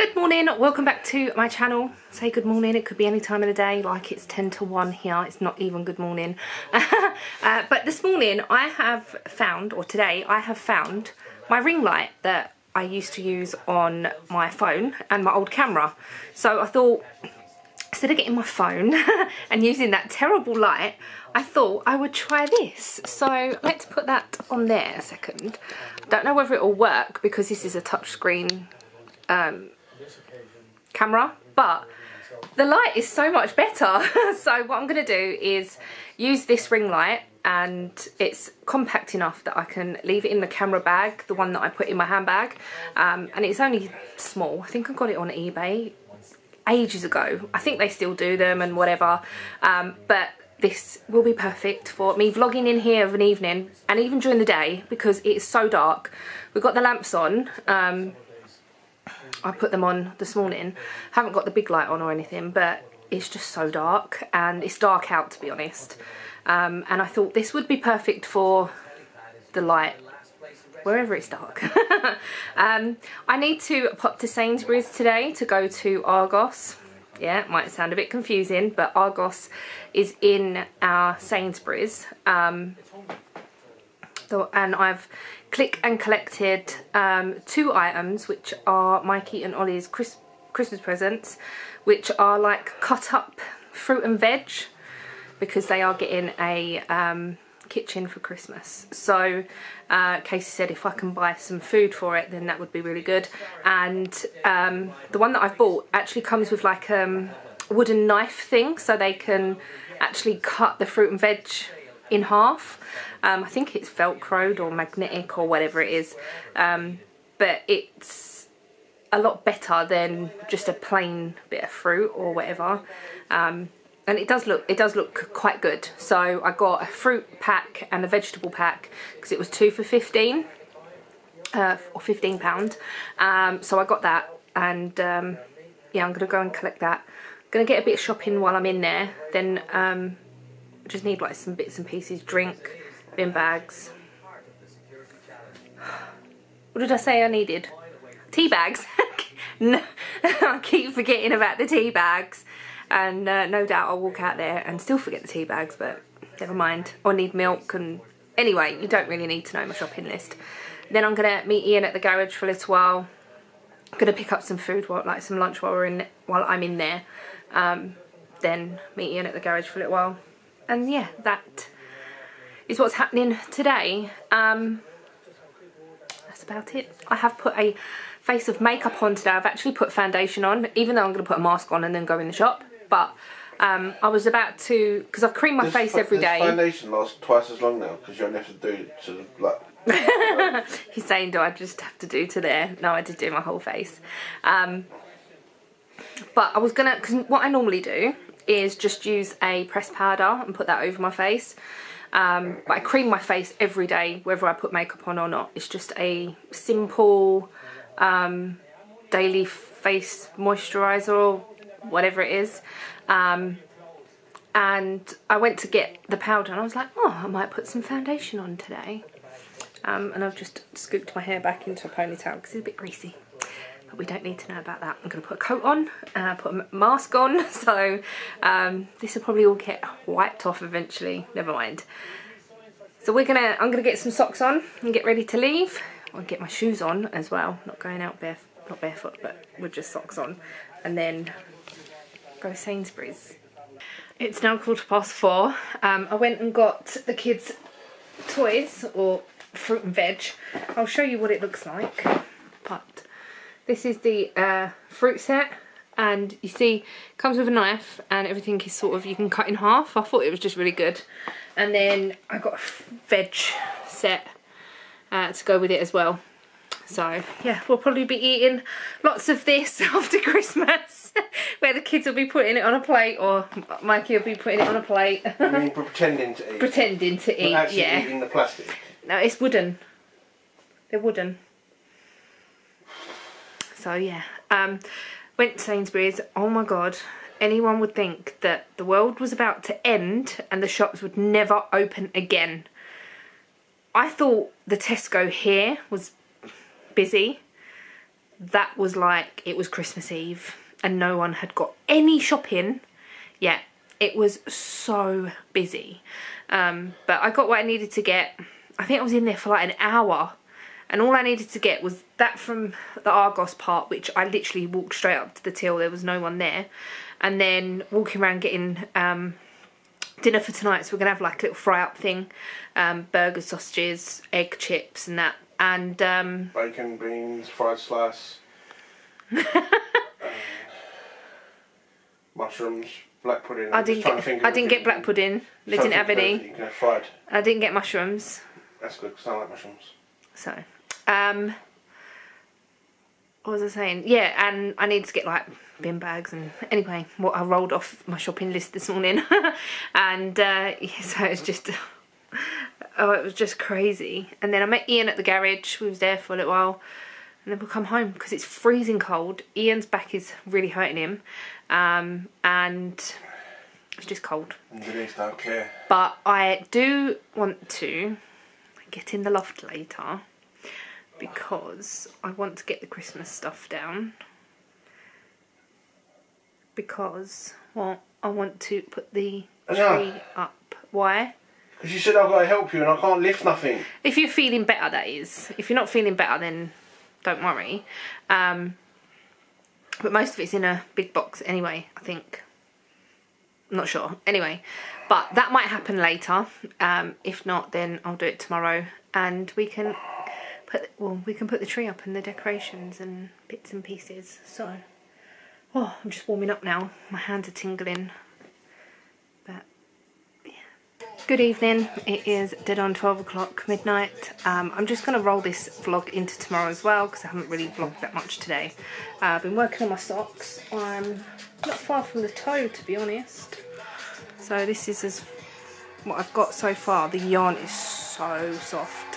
Good morning, welcome back to my channel. Say good morning, it could be any time of the day, like it's 10 to 1 here, it's not even good morning. uh, but this morning I have found, or today I have found my ring light that I used to use on my phone and my old camera. So I thought, instead of getting my phone and using that terrible light, I thought I would try this. So let's put that on there a second. Don't know whether it will work because this is a touchscreen um, camera, but the light is so much better. so what I'm going to do is use this ring light and it's compact enough that I can leave it in the camera bag, the one that I put in my handbag. Um, and it's only small. I think I got it on eBay ages ago. I think they still do them and whatever. Um, but this will be perfect for me vlogging in here of an evening and even during the day because it is so dark. We've got the lamps on. Um, I put them on this morning. Haven't got the big light on or anything, but it's just so dark and it's dark out to be honest. Um, and I thought this would be perfect for the light wherever it's dark. um, I need to pop to Sainsbury's today to go to Argos. Yeah, it might sound a bit confusing, but Argos is in our Sainsbury's. Um, and I've click and collected um, two items which are Mikey and Ollie's Chris Christmas presents which are like cut up fruit and veg because they are getting a um, kitchen for Christmas. So uh, Casey said if I can buy some food for it then that would be really good. And um, the one that I've bought actually comes with like a um, wooden knife thing so they can actually cut the fruit and veg in half. Um, I think it's velcroed or magnetic or whatever it is. Um, but it's a lot better than just a plain bit of fruit or whatever. Um, and it does look it does look quite good. So I got a fruit pack and a vegetable pack because it was two for 15 uh, or 15 pound. Um, so I got that and um, yeah, I'm gonna go and collect that. Gonna get a bit of shopping while I'm in there. Then um, just need like some bits and pieces, drink, bin bags. What did I say I needed? Tea bags. no, I keep forgetting about the tea bags. And uh, no doubt I'll walk out there and still forget the tea bags, but never mind. I need milk and... Anyway, you don't really need to know my shopping list. Then I'm to meet Ian at the garage for a little while. I'm to pick up some food, while, like some lunch while, we're in, while I'm in there. Um, then meet Ian at the garage for a little while and yeah, that is what's happening today. Um, that's about it. I have put a face of makeup on today. I've actually put foundation on, even though I'm going to put a mask on and then go in the shop. But um, I was about to, because I cream my Does face fa- every day. foundation lasts twice as long now because you only have to do it to like. He's saying, do I just have to do to there? No, I did do my whole face. Um, but I was gonna, because what I normally do is just use a pressed powder and put that over my face. Um, but I cream my face every day, whether I put makeup on or not. It's just a simple um, daily face moisturiser or whatever it is. Um, and I went to get the powder and I was like, oh, I might put some foundation on today. Um, and I've just scooped my hair back into a ponytail because it's a bit greasy but we don't need to know about that. I'm going to put a coat on, uh, put a mask on, so um, this will probably all get wiped off eventually, never mind. So we're gonna, I'm gonna get some socks on and get ready to leave. I'll get my shoes on as well, not going out bare, not barefoot, but with just socks on, and then go Sainsbury's. It's now quarter past four. Um, I went and got the kids' toys, or fruit and veg. I'll show you what it looks like, this is the uh, fruit set and you see comes with a knife and everything is sort of you can cut in half. I thought it was just really good. And then I got a veg set uh, to go with it as well. So yeah, we'll probably be eating lots of this after Christmas, where the kids will be putting it on a plate, or Mikey will be putting it on a plate. I mean, pretending to eat. Pretending to eat, actually yeah. eating the plastic. No, it's wooden. They're wooden. So yeah, um, went to Sainsbury's. Oh my god, anyone would think that the world was about to end and the shops would never open again. I thought the Tesco here was busy, that was like it was Christmas Eve and no one had got any shopping yet. It was so busy. Um, but I got what I needed to get. I think I was in there for like an hour and all I needed to get was that from the Argos part which I literally walked straight up to the till. There was no one there. And then walking around getting um, dinner for tonight. So we're gonna have like a little fry up thing um, burgers sausages egg chips and that. And um, Bacon, beans, fried slice. mushrooms, black pudding. I I'm didn't get think I didn't get black pudding. They didn't have any. You can have fried. I didn't get mushrooms. That's good because I like mushrooms. So, um, what was I saying? Yeah, and I need to get like bin bags and anyway, what I rolled off my shopping list this morning, and uh, yeah, so it's just, oh, it was just crazy. And then I met Ian at the garage. We was there for a little while, and then we'll come home because it's freezing cold. Ian's back is really hurting him, um, and it's just cold. Denise don't care. But I do want to get in the loft later because I want to get the Christmas stuff down. Because, well, I want to put the tree up. Why? Because you said I've got to help you and I can't lift nothing. If you're feeling better, that is. If you're not feeling better, then don't worry. Um, but most of it's in a big box anyway, I think. I'm not sure. Anyway, but that might happen later. Um, if not, then I'll do it tomorrow, and we can put well, we can put the tree up and the decorations and bits and pieces. So, oh, I'm just warming up now. My hands are tingling. But yeah Good evening. It is dead on 12 o'clock midnight. Um, I'm just going to roll this vlog into tomorrow as well because I haven't really vlogged that much today. Uh, I've been working on my socks. I'm not far from the toe to be honest. So this is as what I've got so far. The yarn is so soft.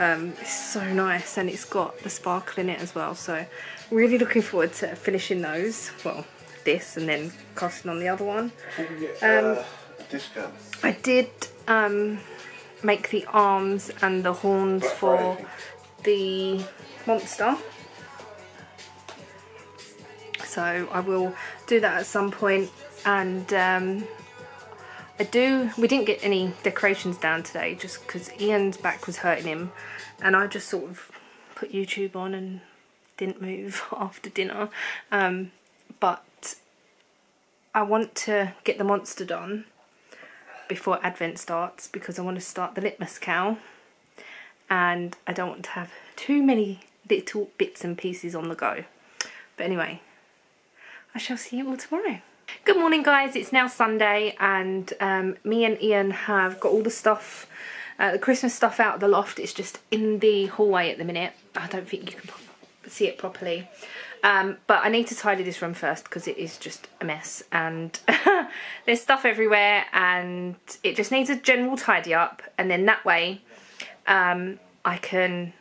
Um, it's so nice and it's got the sparkle in it as well. So really looking forward to finishing those. Well, this and then casting on the other one. I think we get Um, uh. I did um, make the arms and the horns for the monster. So I will do that at some point and um, I do, we didn't get any decorations down today just because Ian's back was hurting him and I just sort of put YouTube on and didn't move after dinner. Um, but I want to get the monster done before Advent starts because I want to start the litmus cow and I don't want to have too many little bits and pieces on the go. But anyway, I shall see you all tomorrow. Good morning guys, it's now Sunday and um, me and Ian have got all the stuff, uh, the Christmas stuff out of the loft. It's just in the hallway at the minute. I don't think you can see it properly. Um, but I need to tidy this room first because it is just a mess and there's stuff everywhere and it just needs a general tidy up and then that way um, I can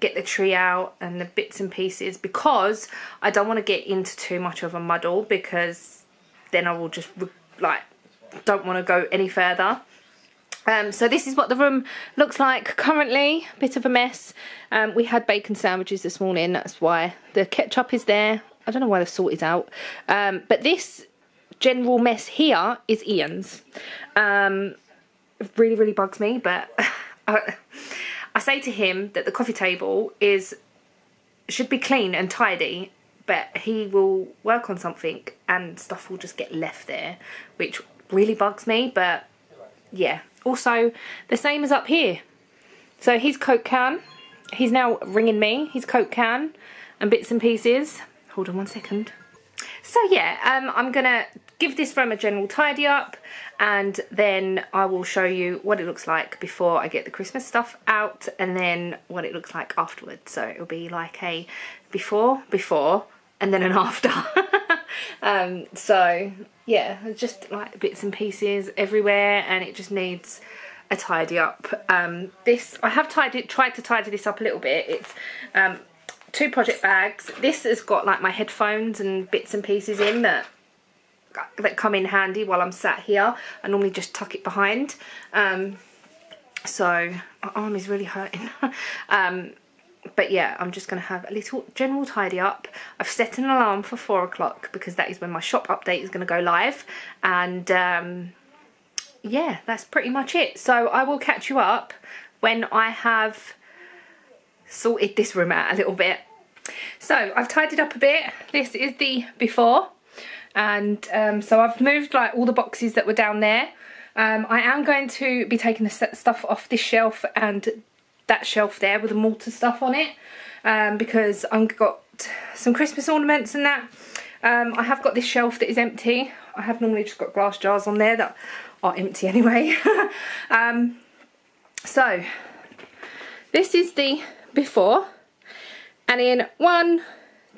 get the tree out and the bits and pieces because I don't want to get into too much of a muddle because then I will just like don't want to go any further. Um, so this is what the room looks like currently, bit of a mess. Um, we had bacon sandwiches this morning, that's why. The ketchup is there. I don't know why the salt is out. Um, but this general mess here is Ian's. Um, really, really bugs me, but I, I say to him that the coffee table is should be clean and tidy, but he will work on something and stuff will just get left there, which really bugs me, but yeah. Also, the same as up here. So his Coke can, he's now ringing me, his Coke can and bits and pieces. Hold on one second. So yeah, um, I'm gonna give this room a general tidy up and then I will show you what it looks like before I get the Christmas stuff out and then what it looks like afterwards. So it'll be like a before, before and then an after. um, so yeah, just like bits and pieces everywhere and it just needs a tidy up. Um, this, I have tidied, tried to tidy this up a little bit. It's um, two project bags. This has got like my headphones and bits and pieces in that that come in handy while I'm sat here. I normally just tuck it behind. Um, so my arm is really hurting. but yeah, I'm just going to have a little general tidy up. I've set an alarm for four o'clock because that is when my shop update is going to go live. And um, yeah, that's pretty much it. So I will catch you up when I have sorted this room out a little bit. So I've tidied up a bit. This is the before. And um, so I've moved like all the boxes that were down there. Um, I am going to be taking the stuff off this shelf and that shelf there with the Malta stuff on it um, because I've got some Christmas ornaments and that. Um, I have got this shelf that is empty. I have normally just got glass jars on there that are empty anyway. um, so this is the before and in one,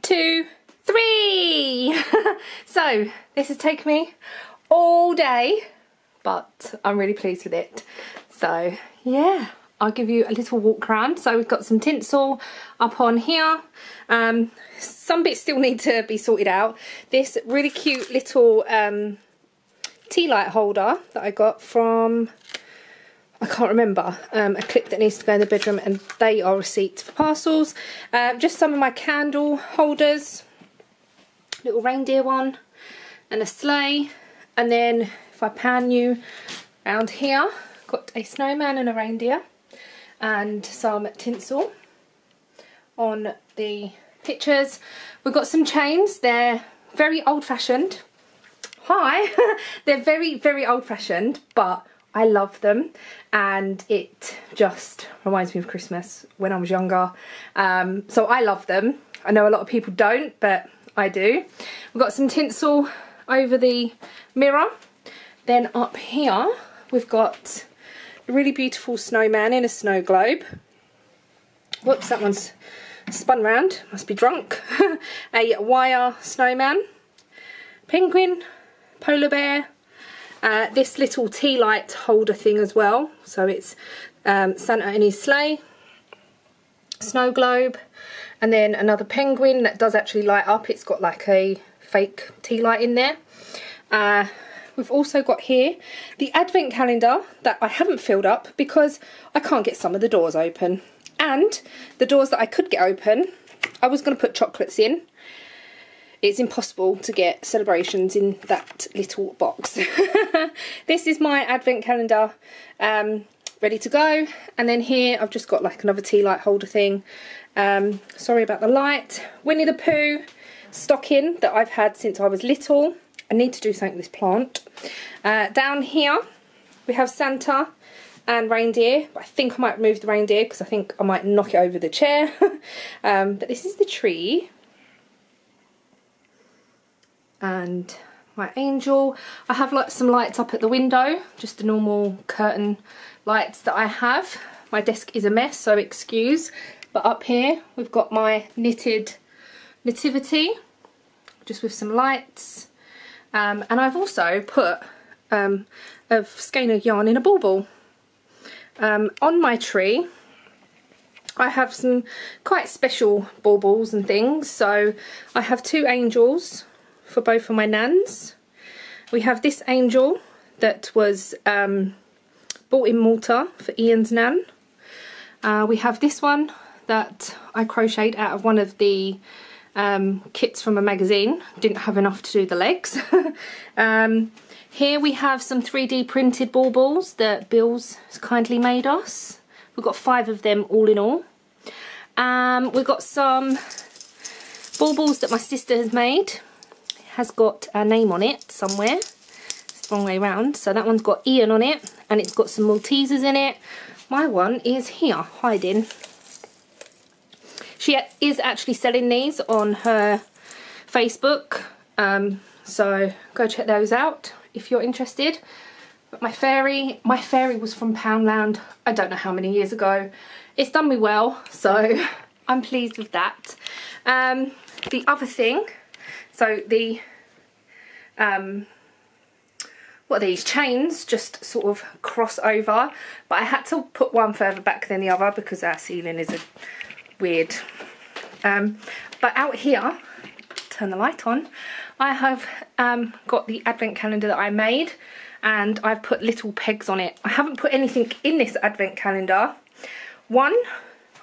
two, three. so this has taken me all day but I'm really pleased with it. So yeah, I'll give you a little walk around. So we've got some tinsel up on here. Um, some bits still need to be sorted out. This really cute little um, tea light holder that I got from, I can't remember, um, a clip that needs to go in the bedroom and they are receipts for parcels. Uh, just some of my candle holders, little reindeer one and a sleigh. And then if I pan you around here, got a snowman and a reindeer and some tinsel on the pictures. We've got some chains, they're very old fashioned. Hi, they're very, very old fashioned, but I love them and it just reminds me of Christmas when I was younger. Um, so I love them. I know a lot of people don't, but I do. We've got some tinsel over the mirror. Then up here, we've got really beautiful snowman in a snow globe. Whoops, that one's spun round, must be drunk. a wire snowman, penguin, polar bear, uh, this little tea light holder thing as well. So it's um, Santa in his sleigh, snow globe, and then another penguin that does actually light up. It's got like a fake tea light in there. Uh, We've also got here the advent calendar that I haven't filled up because I can't get some of the doors open. And the doors that I could get open, I was going to put chocolates in. It's impossible to get celebrations in that little box. this is my advent calendar um, ready to go. And then here I've just got like another tea light holder thing. Um, sorry about the light. Winnie the Pooh stocking that I've had since I was little. I need to do something with this plant. Uh, down here we have Santa and reindeer. I think I might remove the reindeer because I think I might knock it over the chair. um, but this is the tree. And my angel. I have like some lights up at the window, just the normal curtain lights that I have. My desk is a mess, so excuse. But up here we've got my knitted nativity, just with some lights. Um, and I've also put um, a skein of yarn in a bauble. Um, on my tree I have some quite special baubles and things. So I have two angels for both of my nans. We have this angel that was um, bought in Malta for Ian's nan. Uh, we have this one that I crocheted out of one of the um, kits from a magazine. Didn't have enough to do the legs. um, here we have some 3D printed baubles that Bill's kindly made us. We've got five of them all in all. Um, we've got some baubles that my sister has made. It has got a name on it somewhere. It's the wrong way around. So that one's got Ian on it and it's got some Maltesers in it. My one is here, hiding. She is actually selling these on her Facebook, um, so go check those out if you're interested. But my fairy, my fairy was from Poundland, I don't know how many years ago. It's done me well, so I'm pleased with that. Um, the other thing, so the, um, what these, chains just sort of cross over, but I had to put one further back than the other because our ceiling is a weird. Um, but out here, turn the light on, I have um, got the advent calendar that I made and I've put little pegs on it. I haven't put anything in this advent calendar. One,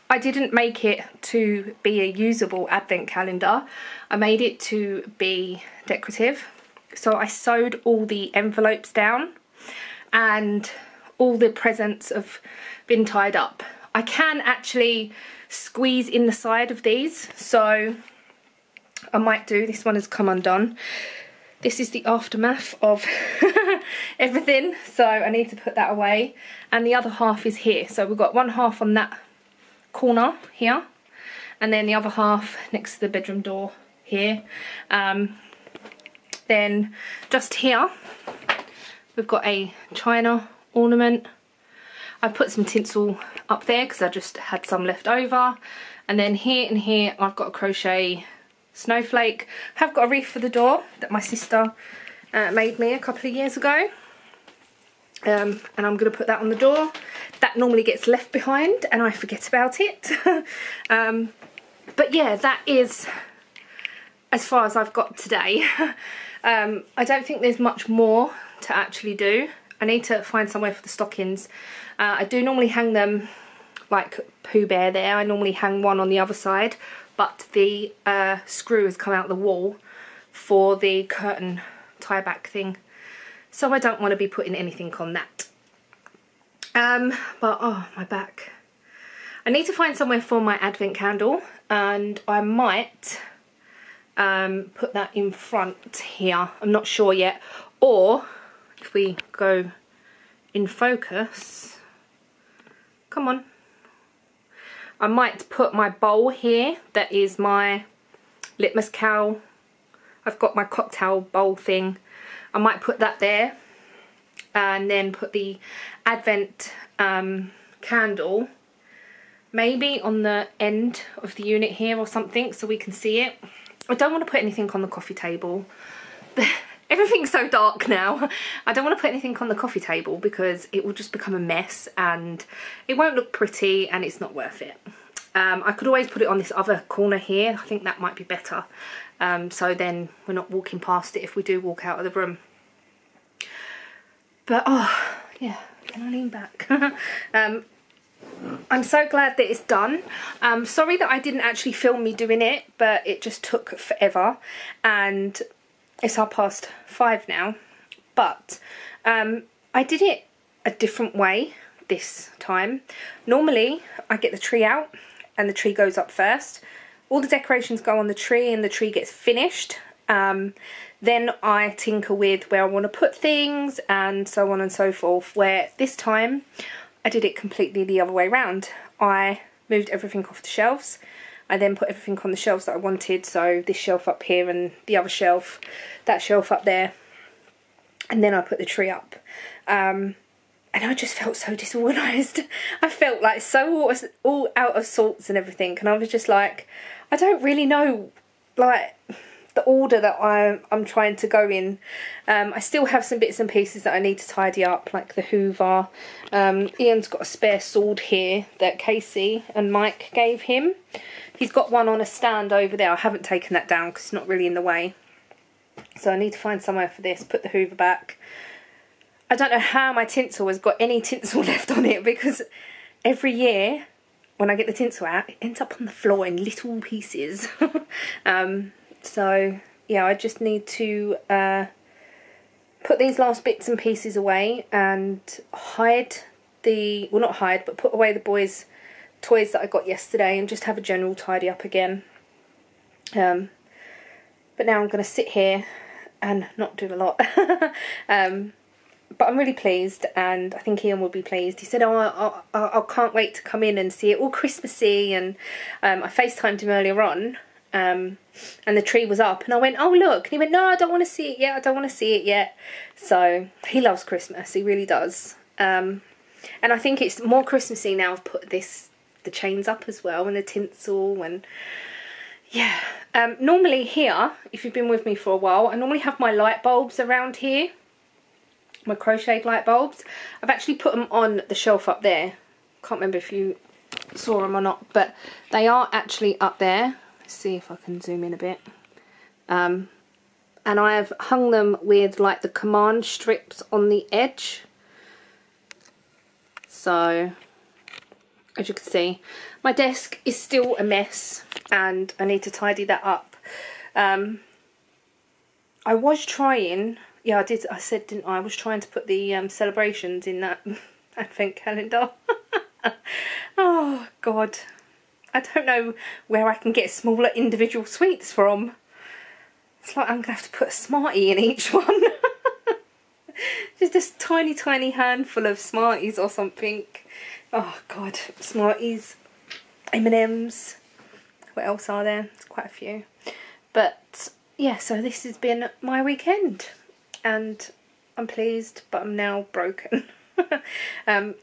I didn't make it to be a usable advent calendar. I made it to be decorative. So I sewed all the envelopes down and all the presents have been tied up. I can actually squeeze in the side of these so I might do. This one has come undone. This is the aftermath of everything so I need to put that away and the other half is here so we've got one half on that corner here and then the other half next to the bedroom door here um, then just here we've got a china ornament I've put some tinsel up there because I just had some left over. And then here and here I've got a crochet snowflake. I've got a wreath for the door that my sister uh, made me a couple of years ago. Um, and I'm going to put that on the door. That normally gets left behind and I forget about it. Um, but yeah that is as far as I've got today. Um, I don't think there's much more to actually do I need to find somewhere for the stockings uh, I do normally hang them like Pooh Bear there I normally hang one on the other side but the uh, screw has come out the wall for the curtain tie back thing so I don't want to be putting anything on that. Um, but oh, my back. I need to find somewhere for my advent candle and I might um, put that in front here. I'm not sure yet. Or if we go in focus, come on. I might put my bowl here that is my litmus cow. I've got my cocktail bowl thing I might put that there and then put the advent um, candle maybe on the end of the unit here or something so we can see it. I don't want to put anything on the coffee table. Everything's so dark now. I don't want to put anything on the coffee table because it will just become a mess and it won't look pretty and it's not worth it. Um, I could always put it on this other corner here. I think that might be better. Um, so then we're not walking past it if we do walk out of the room. But oh, yeah, can I lean back? um, I'm so glad that it's done. Um, sorry that I didn't actually film me doing it, but it just took forever. And it's half past five now. But um, I did it a different way this time. Normally, I get the tree out and the tree goes up first all the decorations go on the tree and the tree gets finished. Um, then I tinker with where I want to put things and so on and so forth. Where this time I did it completely the other way around. I moved everything off the shelves. I then put everything on the shelves that I wanted. So this shelf up here and the other shelf, that shelf up there. And then I put the tree up. Um, and I just felt so disorganised. I felt like so all, out of sorts and everything. And I was just like, I don't really know like the order that I'm, I'm trying to go in. Um, I still have some bits and pieces that I need to tidy up, like the Hoover. Um, Ian's got a spare sword here that Casey and Mike gave him. He's got one on a stand over there. I haven't taken that down because it's not really in the way. So I need to find somewhere for this, put the Hoover back. I don't know how my tinsel has got any tinsel left on it because every year when I get the tinsel out, it ends up on the floor in little pieces. um, so, yeah, I just need to uh, put these last bits and pieces away and hide the, well not hide, but put away the boys' toys that I got yesterday and just have a general tidy up again. Um, but now I'm going to sit here and not do a lot. um, but I'm really pleased and I think Ian will be pleased. He said, oh, I, I, I can't wait to come in and see it all Christmassy and um, I FaceTimed him earlier on um, and the tree was up and I went, oh look. And he went, no, I don't want to see it yet. I don't want to see it yet. So he loves Christmas. He really does. Um, and I think it's more Christmassy now I've put this, the chains up as well and the tinsel and yeah. Um, normally here, if you've been with me for a while, I normally have my light bulbs around here my crocheted light bulbs. I've actually put them on the shelf up there. Can't remember if you saw them or not, but they are actually up there. Let's see if I can zoom in a bit. Um, and I have hung them with like the command strips on the edge. So as you can see. My desk is still a mess and I need to tidy that up. Um, I was trying, yeah I did, I said didn't I, I was trying to put the um, celebrations in that advent calendar. oh god. I don't know where I can get smaller individual sweets from. It's like I'm going to have to put a Smartie in each one. Just this tiny, tiny handful of Smarties or something. Oh god, Smarties, M&M's. What else are there? There's quite a few. But yeah, so this has been my weekend. And I'm pleased, but I'm now broken. um,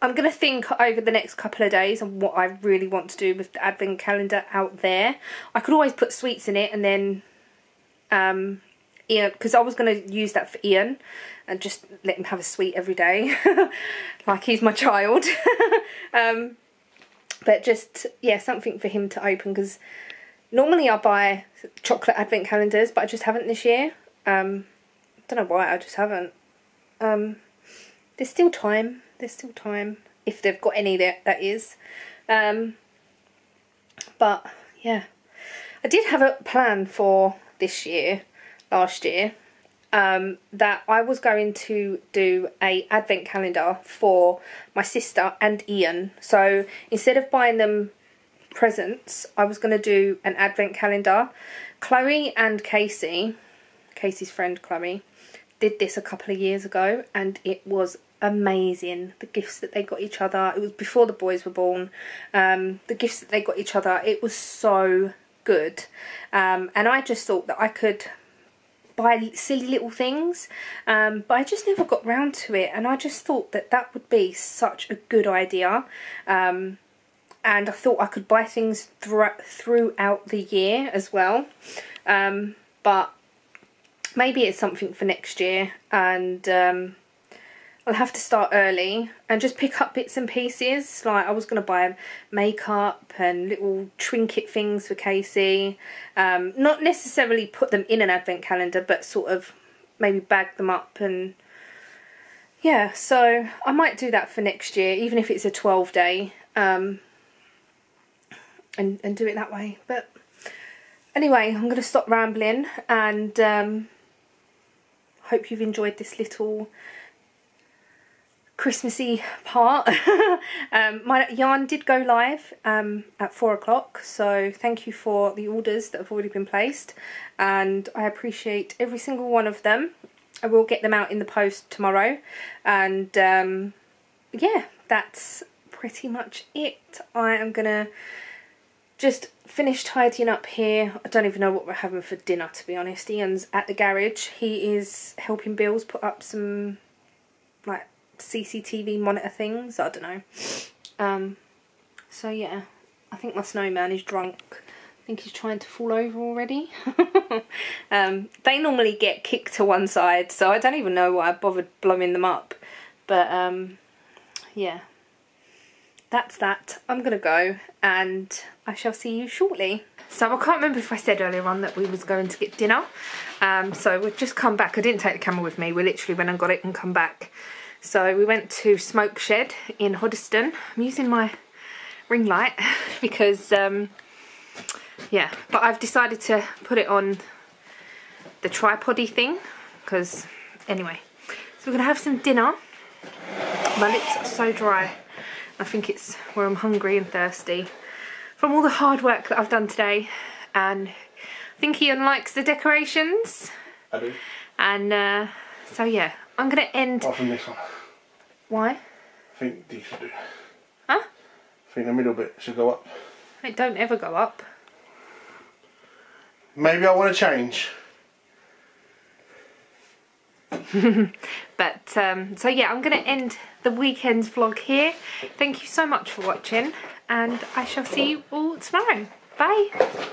I'm going to think over the next couple of days on what I really want to do with the advent calendar out there. I could always put sweets in it and then um, Ian, because I was going to use that for Ian and just let him have a sweet every day, like he's my child. um, but just, yeah, something for him to open because normally I buy chocolate advent calendars, but I just haven't this year. Um, don't know why, I just haven't. Um, there's still time, there's still time, if they've got any there, that is. Um, but, yeah. I did have a plan for this year, last year, um, that I was going to do a advent calendar for my sister and Ian. So instead of buying them presents, I was going to do an advent calendar. Chloe and Casey, Casey's friend Chloe, did this a couple of years ago and it was amazing the gifts that they got each other it was before the boys were born um, the gifts that they got each other it was so good um, and I just thought that I could buy silly little things um, but I just never got round to it and I just thought that that would be such a good idea um, and I thought I could buy things throughout throughout the year as well um, but maybe it's something for next year and um, I'll have to start early and just pick up bits and pieces. Like I was going to buy makeup and little trinket things for Casey. Um, not necessarily put them in an advent calendar, but sort of maybe bag them up and yeah. So I might do that for next year, even if it's a 12 day um, and, and do it that way. But anyway, I'm going to stop rambling and um, hope you've enjoyed this little Christmassy part. um, my yarn did go live um, at four o'clock, so thank you for the orders that have already been placed, and I appreciate every single one of them. I will get them out in the post tomorrow, and um, yeah, that's pretty much it. I am gonna just finish tidying up here. I don't even know what we're having for dinner, to be honest. Ian's at the garage. He is helping Bills put up some like CCTV monitor things. I don't know. Um, so yeah, I think my snowman is drunk. I think he's trying to fall over already. um, they normally get kicked to one side, so I don't even know why I bothered blowing them up. But um, yeah, that's that. I'm going to go and I shall see you shortly. So I can't remember if I said earlier on that we was going to get dinner. Um, so we've just come back. I didn't take the camera with me. We literally went and got it and come back. So we went to Smoke Shed in Hoddesdon. I'm using my ring light because, um, yeah, but I've decided to put it on the tripody thing because, anyway. So we're going to have some dinner. My lips are so dry. I think it's where I'm hungry and thirsty from all the hard work that I've done today. And I think Ian likes the decorations. I do. And uh, so, yeah, I'm going to end... Apart from this one. Why? I think these should do. Huh? I think the middle bit should go up. It don't ever go up. Maybe I want to change. but um, so yeah I'm going to end the weekend's vlog here thank you so much for watching and I shall see you all tomorrow bye